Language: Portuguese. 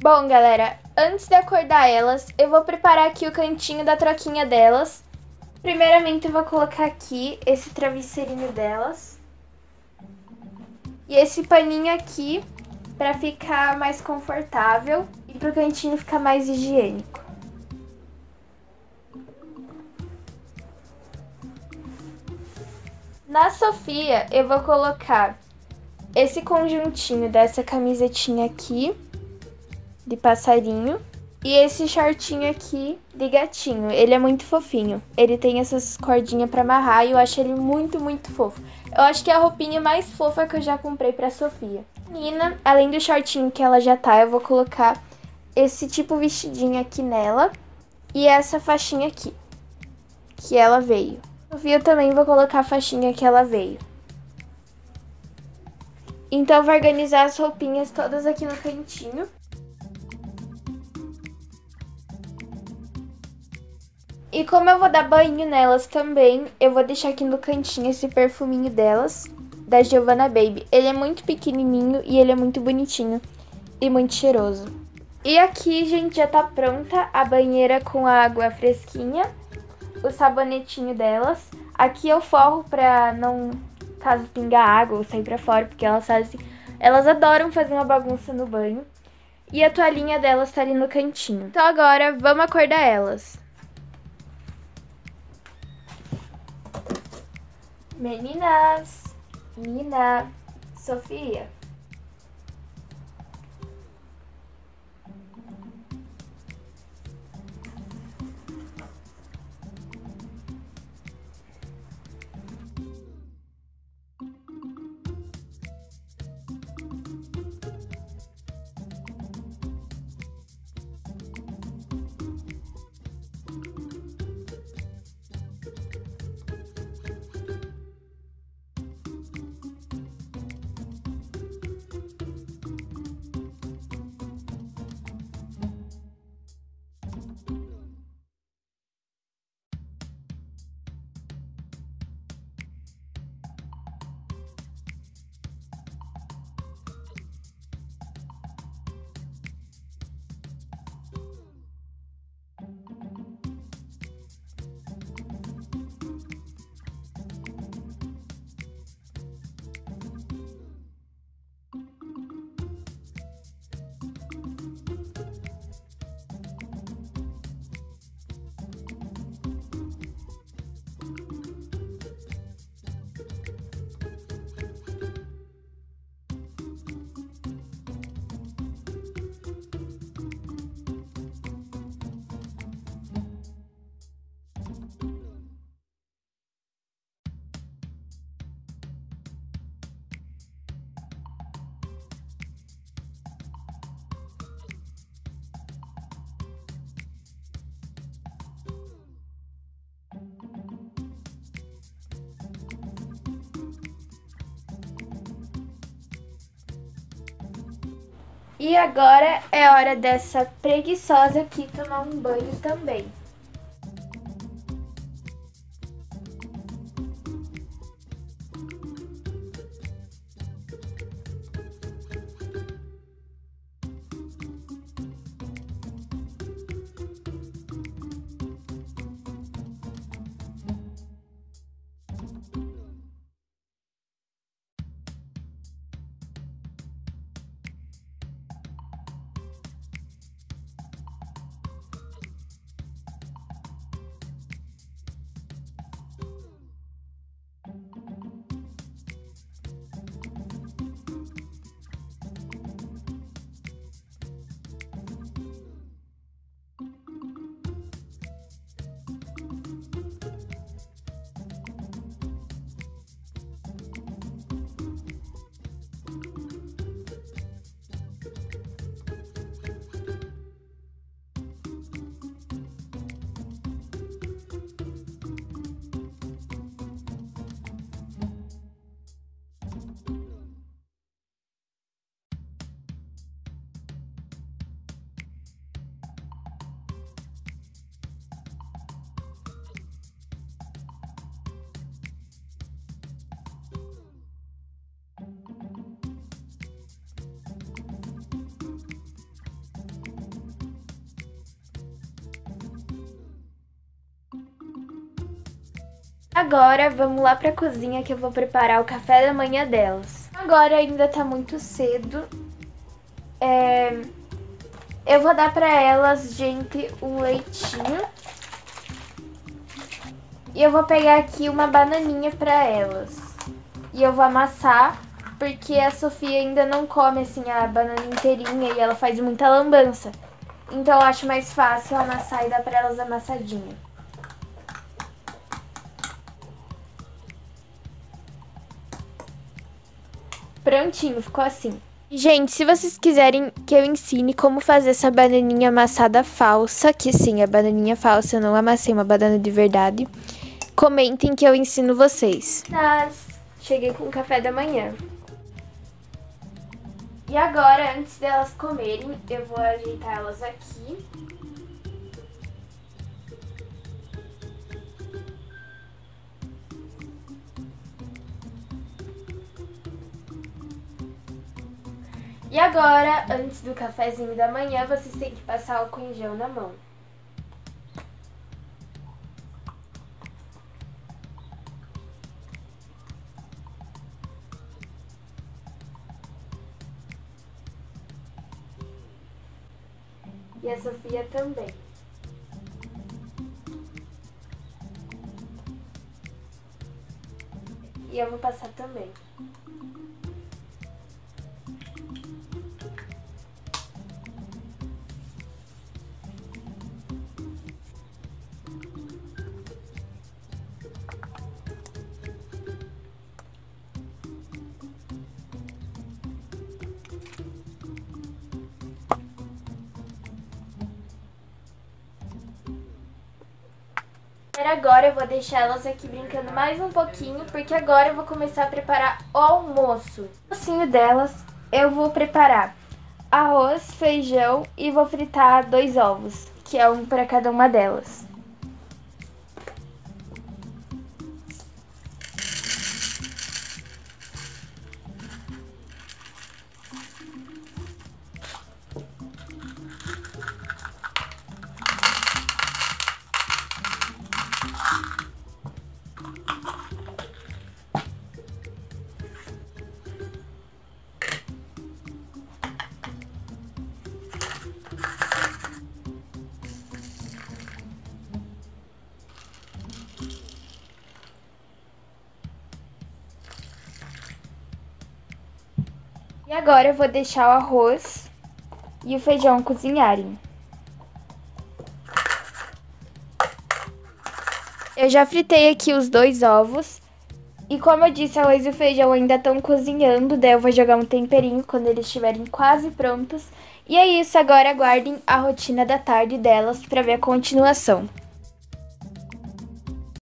Bom, galera, antes de acordar elas, eu vou preparar aqui o cantinho da troquinha delas. Primeiramente, eu vou colocar aqui esse travesseirinho delas. E esse paninho aqui para ficar mais confortável e para o cantinho ficar mais higiênico. Na Sofia, eu vou colocar esse conjuntinho dessa camisetinha aqui de passarinho. E esse shortinho aqui de gatinho, ele é muito fofinho. Ele tem essas cordinhas para amarrar e eu acho ele muito, muito fofo. Eu acho que é a roupinha mais fofa que eu já comprei pra Sofia. Nina, além do shortinho que ela já tá, eu vou colocar esse tipo vestidinho aqui nela. E essa faixinha aqui, que ela veio. Sofia também vou colocar a faixinha que ela veio. Então vou organizar as roupinhas todas aqui no cantinho. E como eu vou dar banho nelas também, eu vou deixar aqui no cantinho esse perfuminho delas, da Giovanna Baby. Ele é muito pequenininho e ele é muito bonitinho e muito cheiroso. E aqui, gente, já tá pronta a banheira com a água fresquinha, o sabonetinho delas. Aqui eu forro pra não, caso pingar água ou sair pra fora, porque elas fazem, elas adoram fazer uma bagunça no banho. E a toalhinha delas tá ali no cantinho. Então agora, vamos acordar elas. Meninas, Nina, Sofia. E agora é hora dessa preguiçosa aqui tomar um banho também. Agora vamos lá pra cozinha que eu vou preparar o café da manhã delas. Agora ainda tá muito cedo. É... Eu vou dar pra elas, gente, um leitinho. E eu vou pegar aqui uma bananinha pra elas. E eu vou amassar, porque a Sofia ainda não come, assim, a banana inteirinha e ela faz muita lambança. Então eu acho mais fácil amassar e dar pra elas amassadinha. Prontinho, ficou assim. Gente, se vocês quiserem que eu ensine como fazer essa bananinha amassada falsa, que sim, a bananinha falsa, eu não amassei uma banana de verdade, comentem que eu ensino vocês. Mas cheguei com o café da manhã. E agora, antes delas comerem, eu vou ajeitar elas aqui. E agora, antes do cafezinho da manhã, vocês têm que passar álcool em gel na mão. E a Sofia também. E eu vou passar também. Agora eu vou deixar elas aqui brincando mais um pouquinho, porque agora eu vou começar a preparar o almoço. No almocinho delas, eu vou preparar arroz, feijão e vou fritar dois ovos, que é um para cada uma delas. E agora eu vou deixar o arroz e o feijão cozinharem. Eu já fritei aqui os dois ovos. E como eu disse, arroz e o feijão ainda estão cozinhando, daí eu vou jogar um temperinho quando eles estiverem quase prontos. E é isso, agora aguardem a rotina da tarde delas para ver a continuação.